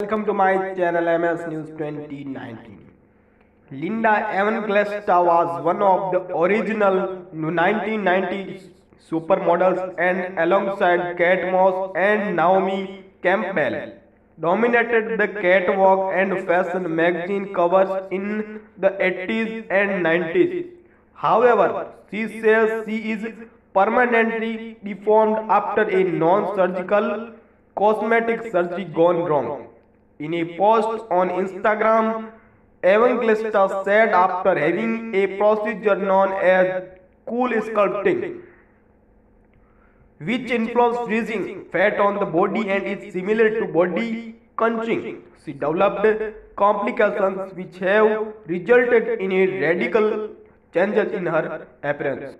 Welcome to my channel MS News 2019. Linda Evangelista was one of the original 1990 supermodels and alongside Kate Moss and Naomi Campbell dominated the catwalk and fashion magazine covers in the 80s and 90s. However, she says she is permanently deformed after a non-surgical cosmetic surgery gone wrong. In a post on Instagram, Evangelista said after having a procedure known as CoolSculpting, which involves freezing fat on the body and is similar to body contouring. She developed complications which have resulted in a radical changes in her appearance.